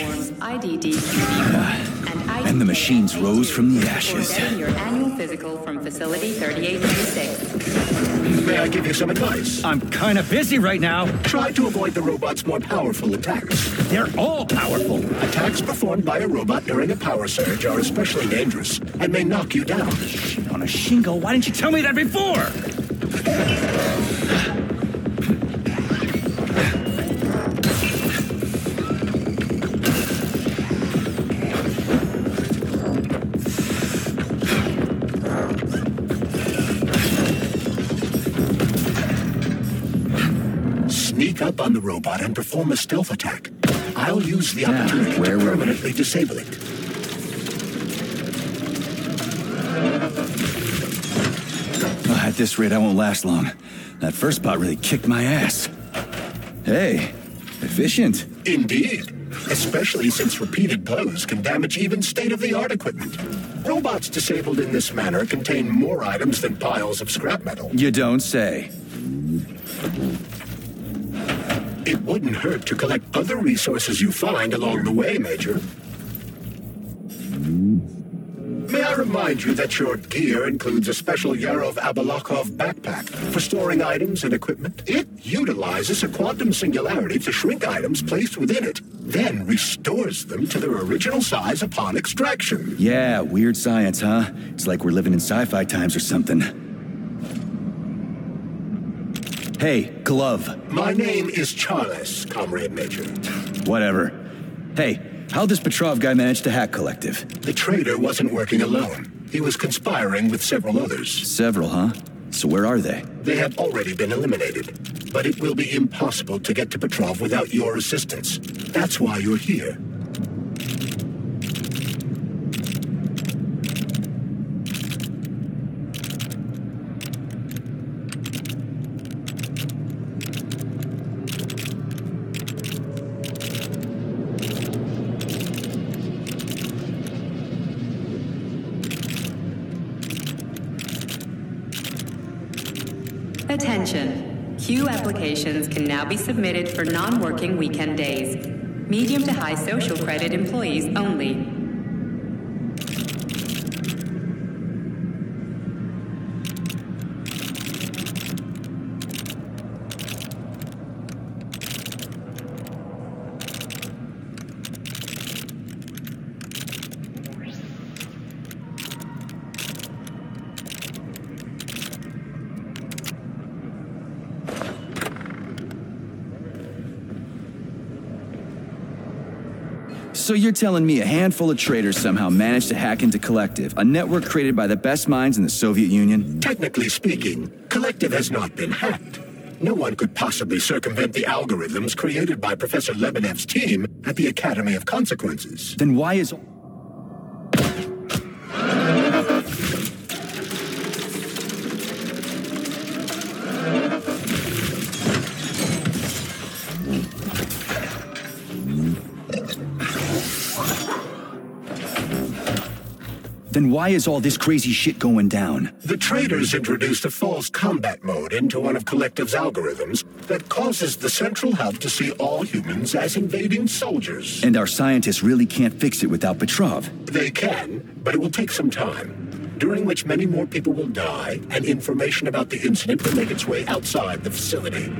and ID And the machines rose from the ashes. Before your annual physical from Facility 3826. May I give you some advice? I'm kind of busy right now. Try to avoid the robot's more powerful attacks. They're all powerful. Attacks performed by a robot during a power surge are especially dangerous and may knock you down. Shit on a shingle. Why didn't you tell me that before? Sneak up on the robot and perform a stealth attack. I'll use the opportunity where to were we? permanently disable it. Oh, at this rate, I won't last long. That first bot really kicked my ass. Hey, efficient. Indeed. Especially since repeated blows can damage even state-of-the-art equipment. Robots disabled in this manner contain more items than piles of scrap metal. You don't say. It wouldn't hurt to collect other resources you find along the way, Major. May I remind you that your gear includes a special Yarov Abalakov backpack for storing items and equipment? It utilizes a quantum singularity to shrink items placed within it, then restores them to their original size upon extraction. Yeah, weird science, huh? It's like we're living in sci fi times or something. Hey, glove. My name is Charles, Comrade Major. Whatever. Hey, how'd this Petrov guy manage to hack Collective? The traitor wasn't working alone. He was conspiring with several others. Several, huh? So where are they? They have already been eliminated. But it will be impossible to get to Petrov without your assistance. That's why you're here. Attention. Q applications can now be submitted for non-working weekend days. Medium to high social credit employees only. So you're telling me a handful of traitors somehow managed to hack into Collective, a network created by the best minds in the Soviet Union? Technically speaking, Collective has not been hacked. No one could possibly circumvent the algorithms created by Professor Lebedev's team at the Academy of Consequences. Then why is. Then why is all this crazy shit going down? The traitors introduced a false combat mode into one of Collective's algorithms that causes the central hub to see all humans as invading soldiers. And our scientists really can't fix it without Petrov. They can, but it will take some time, during which many more people will die, and information about the incident will make its way outside the facility.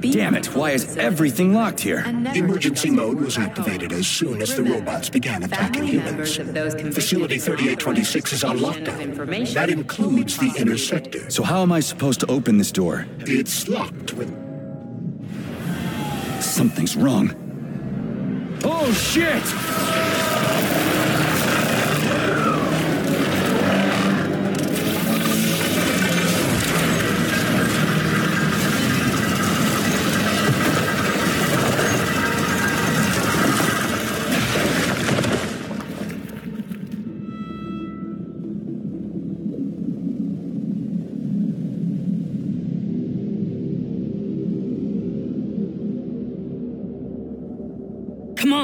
Damn it, why is everything locked here? Emergency mode was activated as soon as the robots began attacking humans. Facility 3826 is on lockdown. That includes the inner sector. So how am I supposed to open this door? It's locked with. Something's wrong. Oh shit!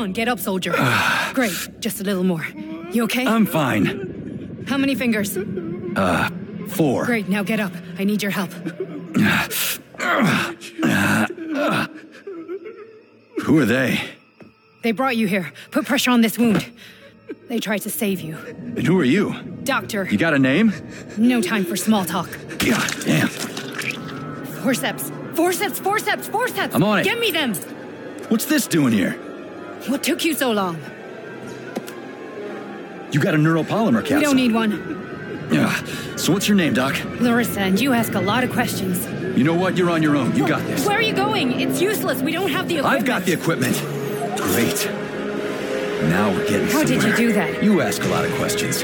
On, get up, soldier. Great, just a little more. You okay? I'm fine. How many fingers? Uh, four. Great, now get up. I need your help. Who are they? They brought you here. Put pressure on this wound. They tried to save you. And who are you? Doctor, You got a name? no time for small talk. God damn. Forceps, forceps, forceps, forceps! I'm on it. Get me them! What's this doing here? What took you so long? You got a neuropolymer capsule. We don't need one. Yeah. So what's your name, Doc? Larissa, and you ask a lot of questions. You know what? You're on your own. You got this. Where are you going? It's useless. We don't have the equipment. I've got the equipment. Great. Now we're getting How did you do that? You ask a lot of questions.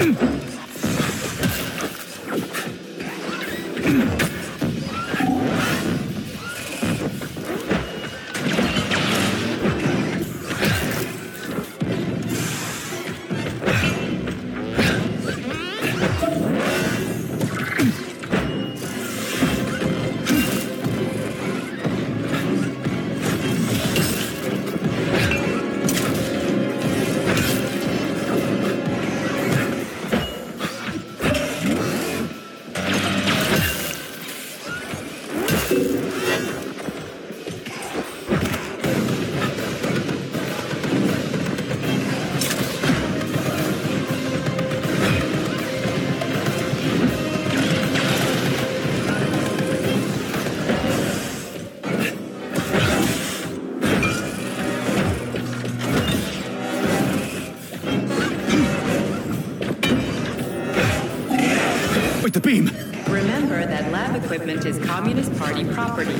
Mm-hmm. equipment is Communist Party property.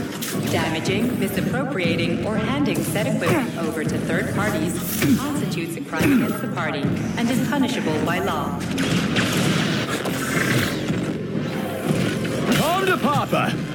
Damaging, misappropriating, or handing said equipment over to third parties constitutes a crime against the party and is punishable by law. Come to Papa!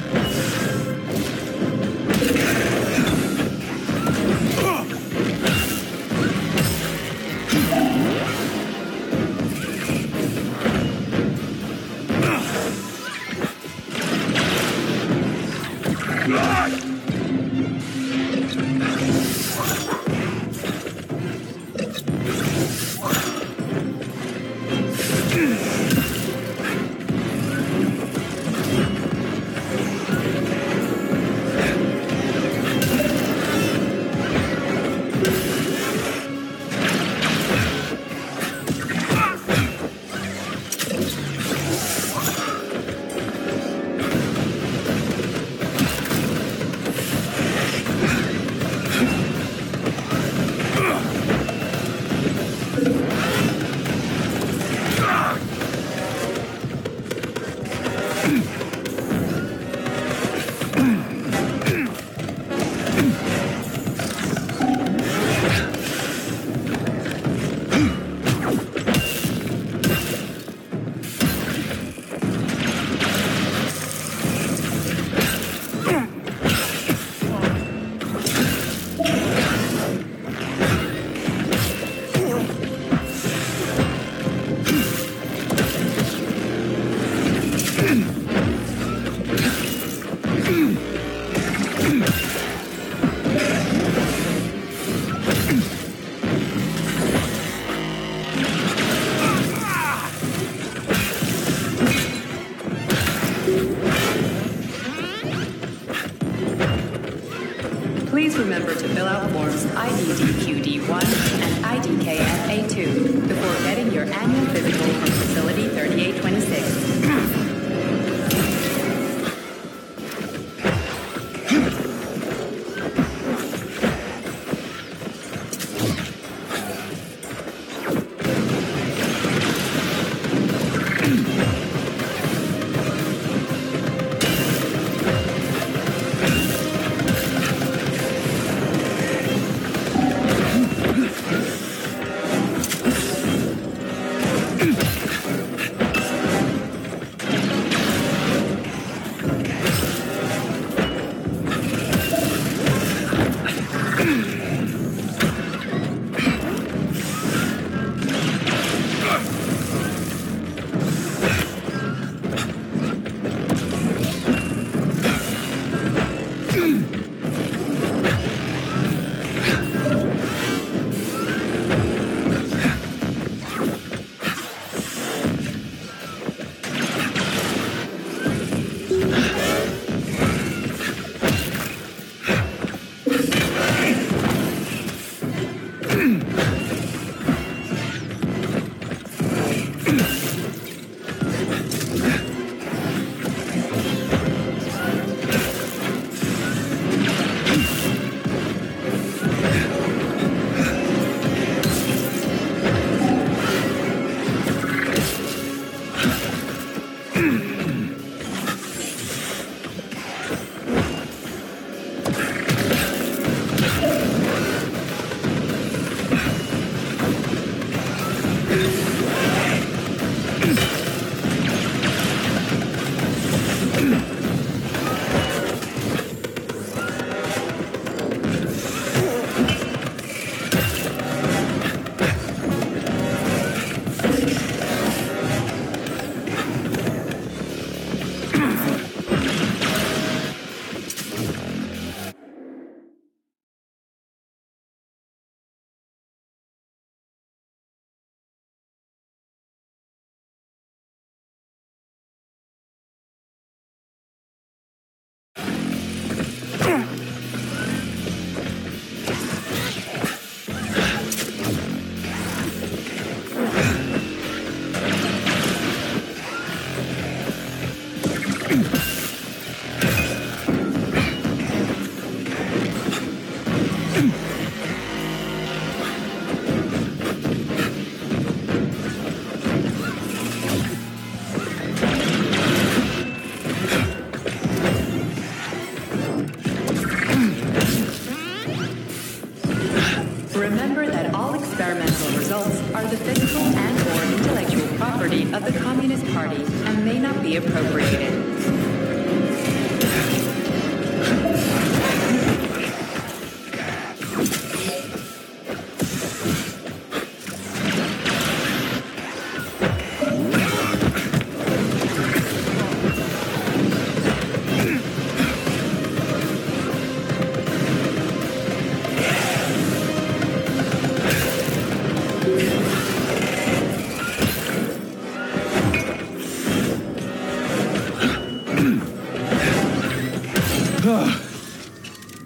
Be appropriated.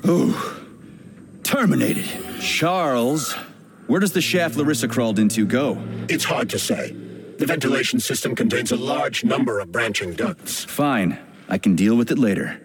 Oh, terminated. Charles, where does the shaft Larissa crawled into go? It's hard to say. The ventilation system contains a large number of branching ducts. Fine. I can deal with it later.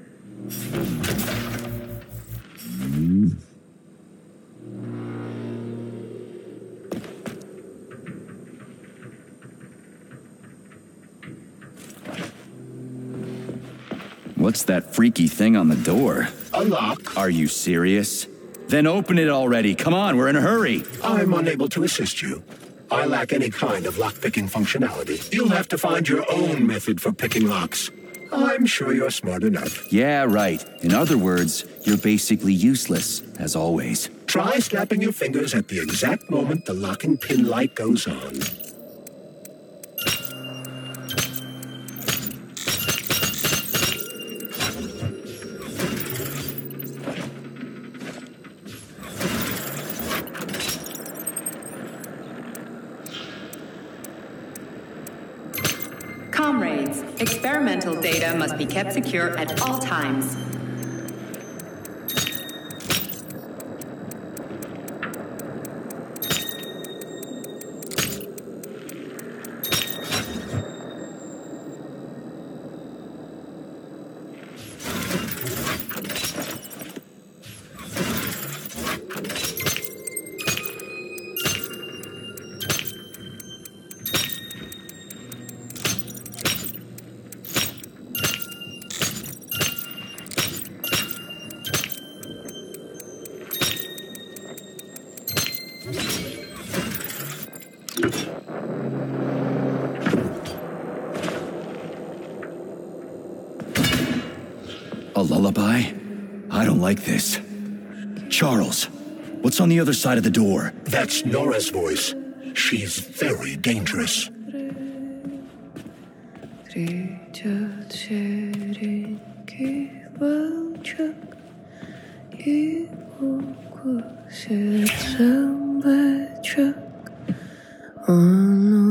What's that freaky thing on the door? A lock. Are you serious? Then open it already. Come on, we're in a hurry. I'm unable to assist you. I lack any kind of lock-picking functionality. You'll have to find your own method for picking locks. I'm sure you're smart enough. Yeah, right. In other words, you're basically useless, as always. Try snapping your fingers at the exact moment the locking pin light goes on. Comrades, experimental data must be kept secure at all times. Like this. Charles, what's on the other side of the door? That's Nora's voice. She's very dangerous. 어